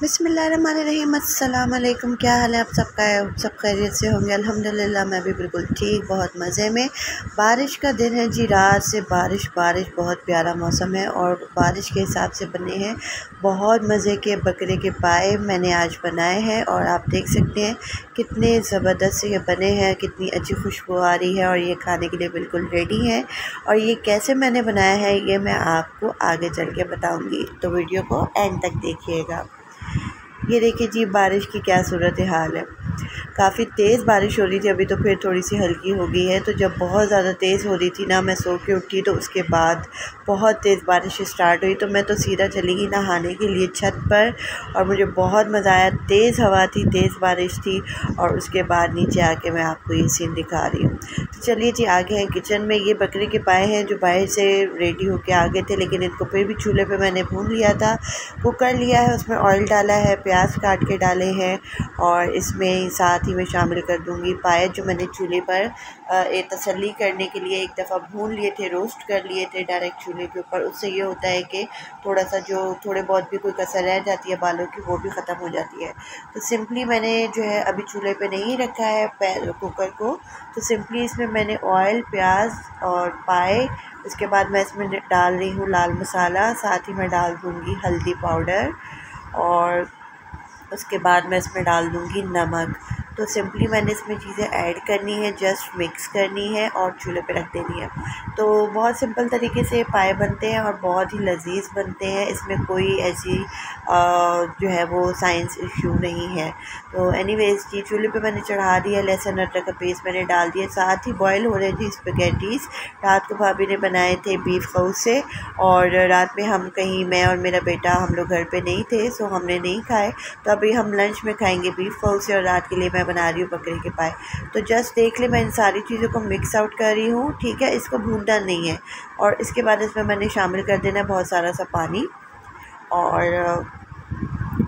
बिसमीम अल्लाम क्या हाल है आप सबका? सब खैरियत से होंगे। अल्हम्दुलिल्लाह, मैं भी बिल्कुल ठीक, बहुत मज़े में। बारिश का दिन है जी, रात से बारिश बारिश, बहुत प्यारा मौसम है और बारिश के हिसाब से बने हैं। बहुत मज़े के बकरे के पाए मैंने आज बनाए हैं और आप देख सकते हैं कितने ज़बरदस्त ये बने हैं, कितनी अच्छी खुशबू आ रही है और ये खाने के लिए बिल्कुल रेडी है। और ये कैसे मैंने बनाया है, ये मैं आपको आगे चल के बताऊँगी। तो वीडियो को एंड तक देखिएगा। ये देखिए जी बारिश की क्या सूरत हाल है। काफ़ी तेज़ बारिश हो रही थी, अभी तो फिर थोड़ी सी हल्की हो गई है। तो जब बहुत ज़्यादा तेज़ हो रही थी ना, मैं सो के उठी तो उसके बाद बहुत तेज़ बारिश स्टार्ट हुई। तो मैं तो सीधा चली गई नहाने के लिए छत पर और मुझे बहुत मज़ा आया। तेज़ हवा थी, तेज़ बारिश थी और उसके बाद नीचे आके मैं आपको ये सीन दिखा रही हूँ। तो चलिए जी, आगे हैं किचन में। ये बकरे के पाए हैं जो बाहर से रेडी होके आ गए थे, लेकिन इनको फिर भी चूल्हे पर मैंने भून लिया था। कुकर लिया है, उसमें ऑयल डाला है, प्याज काट के डाले हैं और इसमें साथ ही मैं शामिल कर दूँगी। पाए जो मैंने चूल्हे पर तसली करने के लिए एक दफ़ा भून लिए थे, रोस्ट कर लिए थे डायरेक्ट चूल्हे के ऊपर, उससे ये होता है कि थोड़ा सा जो थोड़े बहुत भी कोई कसर रह जाती है बालों की, वो भी ख़त्म हो जाती है। तो सिंपली मैंने जो है अभी चूल्हे पर नहीं रखा है कुकर को। तो सिंपली इसमें मैंने ऑयल, प्याज और पाए, उसके बाद मैं इसमें डाल रही हूँ लाल मसाला, साथ ही मैं डाल दूँगी हल्दी पाउडर और उसके बाद मैं इसमें डाल दूँगी नमक। तो सिंपली मैंने इसमें चीज़ें ऐड करनी है, जस्ट मिक्स करनी है और चूल्हे पे रख देनी है। तो बहुत सिंपल तरीके से पाए बनते हैं और बहुत ही लजीज बनते हैं। इसमें कोई ऐसी जो है वो साइंस इशू नहीं है। तो एनी एनीवेज जी, चूल्हे पे मैंने चढ़ा दिया लहसुन, अदरक का पेस्ट मैंने डाल दिया। साथ ही बॉयल हो रहे थे स्पगेटीज़ रात को भाभी ने बनाए थे बीफ हाउस से और रात में हम कहीं, मैं और मेरा बेटा हम लोग घर पर नहीं थे सो हमने नहीं खाए। तो अभी हम लंच में खाएँगे बीफ हाउस से और रात के लिए मैं बना रही हूँ बकरे के पाए। तो जस्ट देख ले, मैं इन सारी चीज़ों को मिक्स आउट कर रही हूँ, ठीक है? इसको भूनना नहीं है। और इसके बाद इसमें मैंने शामिल कर देना है बहुत सारा सा पानी। और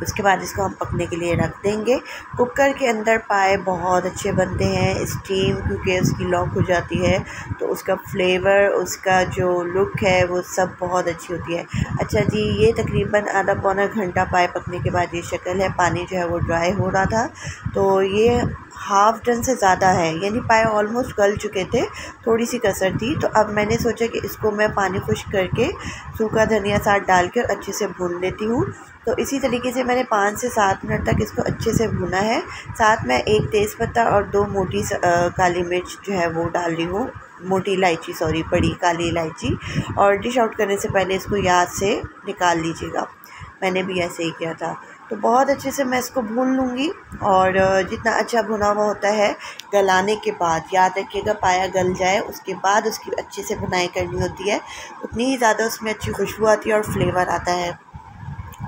उसके बाद इसको हम पकने के लिए रख देंगे। कुकर के अंदर पाए बहुत अच्छे बनते हैं स्टीम क्योंकि उसकी लॉक हो जाती है तो उसका फ्लेवर उसका जो लुक है, वो सब बहुत अच्छी होती है। अच्छा जी, ये तकरीबन आधा पौना घंटा पाए पकने के बाद ये शक्ल है, पानी जो है वो ड्राई हो रहा था। तो ये हाफ़ डन से ज़्यादा है, यानी पाए ऑलमोस्ट गल चुके थे थोड़ी सी कसर थी। तो अब मैंने सोचा कि इसको मैं पानी खुश करके सूखा धनिया साथ डाल कर अच्छे से भून लेती हूँ। तो इसी तरीके से मैंने पाँच से सात मिनट तक इसको अच्छे से भुना है। साथ में एक तेज़पत्ता और दो मोटी काली मिर्च जो है वो डाल रही हूँ। मोटी इलायची, सॉरी बड़ी काली इलायची। और डिश आउट करने से पहले इसको याद से निकाल लीजिएगा। मैंने भी ऐसे ही किया था। तो बहुत अच्छे से मैं इसको भून लूँगी और जितना अच्छा भुना हुआ होता है, गलाने के बाद, याद रखिएगा, पाया गल जाए, उसके बाद उसकी अच्छे से भुनाई करनी होती है। उतनी ही ज़्यादा उसमें अच्छी खुशबू आती है और फ्लेवर आता है।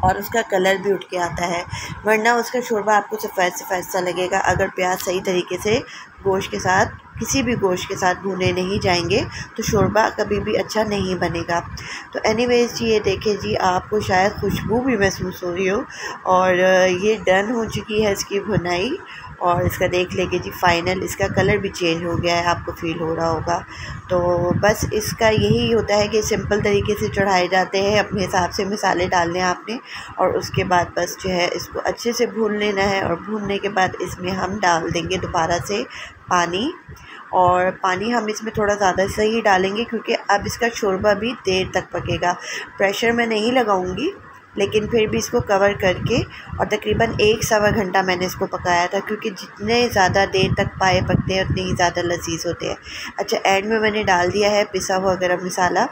और उसका कलर भी उठ के आता है। वरना उसका शोरबा आपको सफ़ेद सफ़ेद सा लगेगा अगर प्याज सही तरीके से गोश्त के साथ किसी भी गोश्त के साथ भुने नहीं जाएँगे तो शोरबा कभी भी अच्छा नहीं बनेगा। तो एनीवेज ये देखें जी, आपको शायद खुशबू भी महसूस हो रही हो, और ये डन हो चुकी है इसकी भुनाई, और इसका देख लेंगे जी फाइनल इसका कलर भी चेंज हो गया है, आपको फील हो रहा होगा। तो बस इसका यही होता है कि सिंपल तरीके से चढ़ाए जाते हैं, अपने हिसाब से मसाले डालने आपने, और उसके बाद बस जो है इसको अच्छे से भून लेना है, और भूनने के बाद इसमें हम डाल देंगे दोबारा से पानी और पानी हम इसमें थोड़ा ज़्यादा से ही डालेंगे क्योंकि अब इसका शोरबा भी देर तक पकेगा। प्रेशर मैं नहीं लगाऊँगी, लेकिन फिर भी इसको कवर करके और तकरीबन एक सवा घंटा मैंने इसको पकाया था क्योंकि जितने ज़्यादा देर तक पाए पकते हैं, उतने ही ज़्यादा लजीज होते हैं। अच्छा एंड में मैंने डाल दिया है पिसा हुआ गरम मसाला।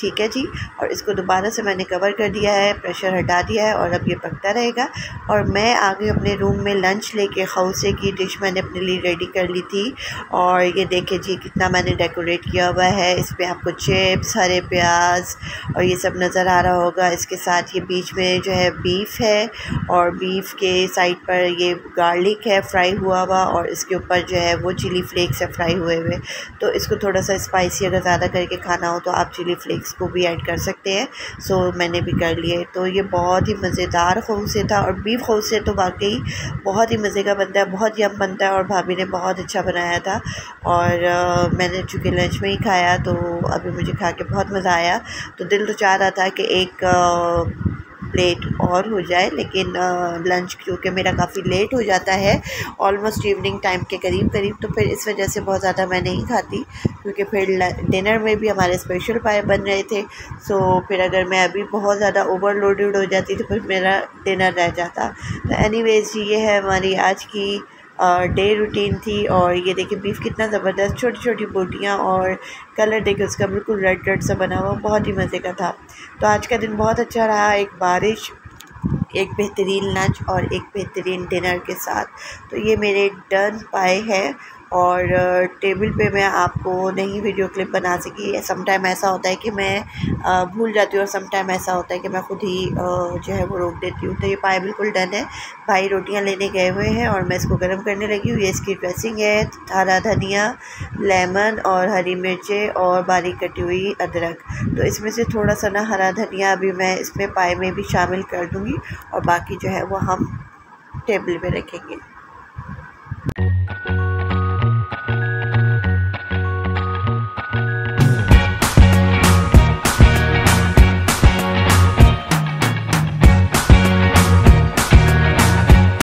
ठीक है जी। और इसको दोबारा से मैंने कवर कर दिया है प्रेशर हटा दिया है और अब ये पकता रहेगा। और मैं आगे अपने रूम में लंच लेके खौसे की डिश मैंने अपने लिए रेडी कर ली थी। और ये देखे जी, कितना मैंने डेकोरेट किया हुआ है। इस पर आपको चिप्स हरे प्याज और ये सब नज़र आ रहा होगा। इसके साथ ये बीच में जो है बीफ है और बीफ के साइड पर ये गार्लिक है फ्राई हुआ हुआ और इसके ऊपर जो है वो चिली फ्लेक्स है फ्राई हुए हुए। तो इसको थोड़ा सा स्पाइसी अगर ज़्यादा करके खाना हो तो आप चिली फ्लेक्स को भी ऐड कर सकते हैं। सो मैंने भी कर लिए तो ये बहुत ही मज़ेदार खौसे था और बीफ खौसे तो वाकई बहुत ही मज़े का बनता है बहुत यम बनता है और भाभी ने बहुत अच्छा बनाया था। और आ, मैंने चूँकि लंच में ही खाया तो अभी मुझे खा के बहुत मज़ा आया। तो दिल तो चाह रहा था कि एक आ, प्लेट और हो जाए, लेकिन लंच क्योंकि मेरा काफ़ी लेट हो जाता है ऑलमोस्ट इवनिंग टाइम के करीब करीब तो फिर इस वजह से बहुत ज़्यादा मैं नहीं खाती, क्योंकि फिर डिनर में भी हमारे स्पेशल पाए बन रहे थे सो फिर अगर मैं अभी बहुत ज़्यादा ओवरलोडेड हो जाती तो फिर मेरा डिनर रह जाता। तो एनी ये है हमारी आज की डे रूटीन थी और ये देखिए बीफ कितना ज़बरदस्त छोटी छोटी बूटियाँ और कलर देखिए उसका बिल्कुल रेड रेड सा बना हुआ, बहुत ही मज़े का था। तो आज का दिन बहुत अच्छा रहा, एक बारिश, एक बेहतरीन लंच और एक बेहतरीन डिनर के साथ। तो ये मेरे डन पाए हैं और टेबल पे मैं आपको नहीं वीडियो क्लिप बना सकी। सम टाइम ऐसा होता है कि मैं भूल जाती हूँ और सम टाइम ऐसा होता है कि मैं खुद ही जो है वो रोक देती हूँ। तो ये पाए बिल्कुल डन है। भाई रोटियाँ लेने गए हुए हैं और मैं इसको गर्म करने लगी हूँ। ये इसकी ड्रेसिंग है। हरा धनिया लेमन और हरी मिर्चें और बारीक कटी हुई अदरक। तो इसमें से थोड़ा सा ना हरा धनिया अभी मैं इसमें पाए में भी शामिल कर दूँगी और बाकी जो है वो हम टेबल पे रखेंगे।